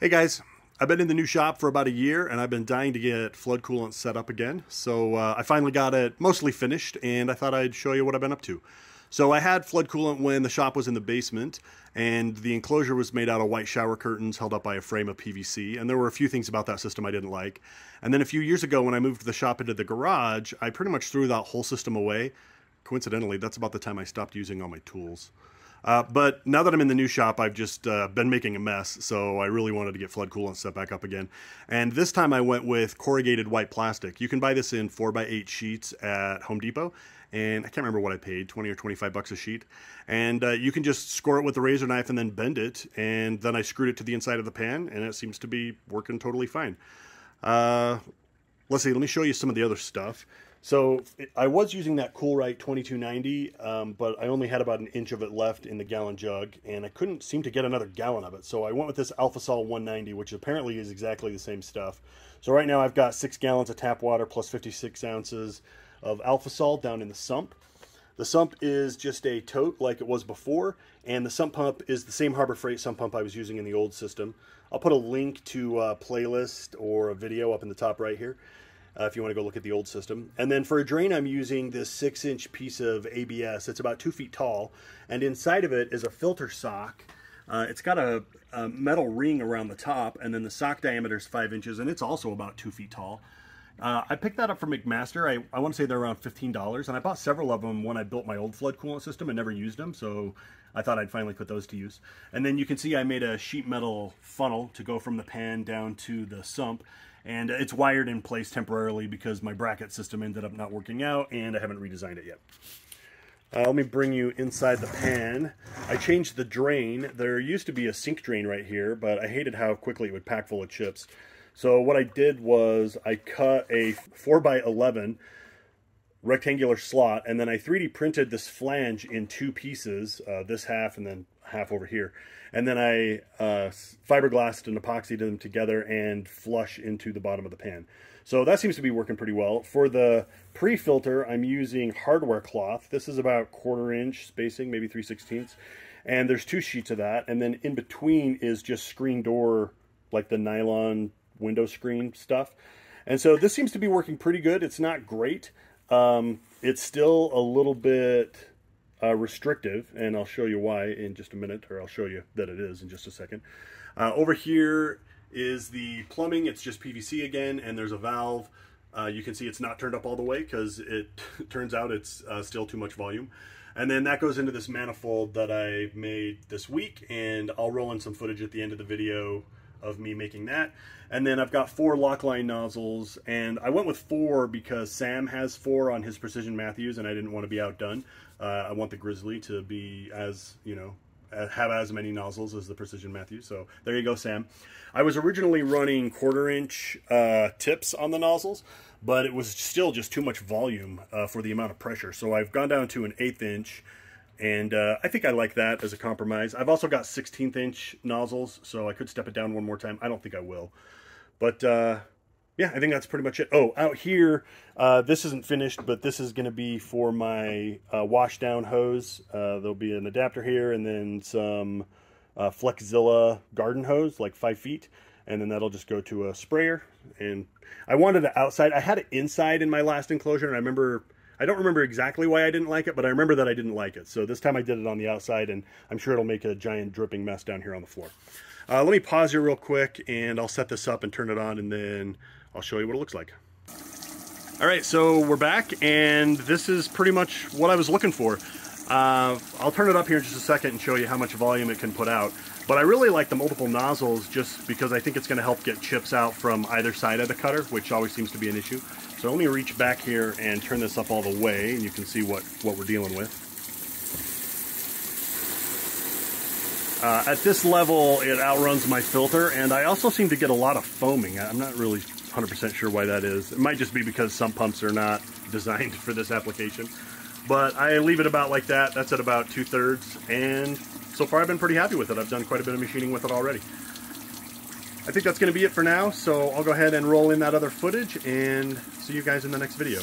Hey guys, I've been in the new shop for about a year and I've been dying to get flood coolant set up again. So uh, I finally got it mostly finished and I thought I'd show you what I've been up to. So I had flood coolant when the shop was in the basement and the enclosure was made out of white shower curtains held up by a frame of PVC and there were a few things about that system I didn't like. And then a few years ago when I moved the shop into the garage, I pretty much threw that whole system away. Coincidentally, that's about the time I stopped using all my tools. Uh, but now that I'm in the new shop, I've just uh, been making a mess, so I really wanted to get flood coolant set back up again. And this time I went with corrugated white plastic. You can buy this in 4x8 sheets at Home Depot, and I can't remember what I paid, 20 or 25 bucks a sheet. And uh, you can just score it with a razor knife and then bend it, and then I screwed it to the inside of the pan, and it seems to be working totally fine. Uh, let's see, let me show you some of the other stuff. So I was using that Kool Rite 2290, um, but I only had about an inch of it left in the gallon jug, and I couldn't seem to get another gallon of it. So I went with this Alphasol 190, which apparently is exactly the same stuff. So right now I've got six gallons of tap water plus 56 ounces of Alphasol down in the sump. The sump is just a tote like it was before, and the sump pump is the same Harbor Freight sump pump I was using in the old system. I'll put a link to a playlist or a video up in the top right here uh, if you want to go look at the old system. And then for a drain, I'm using this six inch piece of ABS. It's about two feet tall, and inside of it is a filter sock. Uh, it's got a, a, metal ring around the top, and then the sock diameter is five inches, and it's also about two feet tall. Uh, I picked that up from McMaster. I, I want to say they're around $15, and I bought several of them when I built my old flood coolant system and never used them, so I thought I'd finally put those to use. And then you can see I made a sheet metal funnel to go from the pan down to the sump, and it's wired in place temporarily because my bracket system ended up not working out, and I haven't redesigned it yet. Uh, let me bring you inside the pan. I changed the drain. There used to be a sink drain right here, but I hated how quickly it would pack full of chips. So what I did was I cut a 4x11 rectangular slot and then I 3D printed this flange in two pieces, uh, this half and then half over here. And then I uh, fiberglassed and epoxied them together and flush into the bottom of the pan. So that seems to be working pretty well. For the pre-filter, I'm using hardware cloth. This is about quarter inch spacing, maybe 3 16ths. And there's two sheets of that. And then in between is just screen door, like the nylon window screen stuff. And so this seems to be working pretty good. It's not great. Um, it's still a little bit uh, restrictive, and I'll show you why in just a minute, or I'll show you that it is in just a second. Uh, over here is the plumbing. It's just PVC again, and there's a valve. Uh, you can see it's not turned up all the way because it turns out it's uh, still too much volume. And then that goes into this manifold that I made this week, and I'll roll in some footage at the end of the video of me making that. And then I've got four Loc-Line nozzles, and I went with four because Sam has four on his Precision Matthews, and I didn't want to be outdone. Uh, I want the Grizzly to be as, you know, have as many nozzles as the Precision Matthews. So there you go, Sam. I was originally running quarter inch uh, tips on the nozzles, but it was still just too much volume uh, for the amount of pressure. So I've gone down to an eighth inch and uh, I think I like that as a compromise. I've also got 16th inch nozzles, so I could step it down one more time. I don't think I will. But uh, yeah, I think that's pretty much it. Oh, out here, uh, this isn't finished, but this is going to be for my uh, wash down hose. Uh, there'll be an adapter here and then some uh, Flexzilla garden hose, like five feet. And then that'll just go to a sprayer. And I wanted it outside. I had it inside in my last enclosure, and I remember I don't remember exactly why I didn't like it, but I remember that I didn't like it. So this time I did it on the outside, and I'm sure it'll make a giant dripping mess down here on the floor. Uh, let me pause here real quick, and I'll set this up and turn it on, and then I'll show you what it looks like. All right, so we're back, and this is pretty much what I was looking for. Uh, I'll turn it up here in just a second and show you how much volume it can put out. But I really like the multiple nozzles just because I think it's going to help get chips out from either side of the cutter, which always seems to be an issue. So let me reach back here and turn this up all the way, and you can see what, what we're dealing with. Uh, at this level, it outruns my filter, and I also seem to get a lot of foaming. I'm not really 100% sure why that is. It might just be because some pumps are not designed for this application. But I leave it about like that. That's at about two-thirds, and so far I've been pretty happy with it. I've done quite a bit of machining with it already. I think that's going to be it for now, so I'll go ahead and roll in that other footage and see you guys in the next video.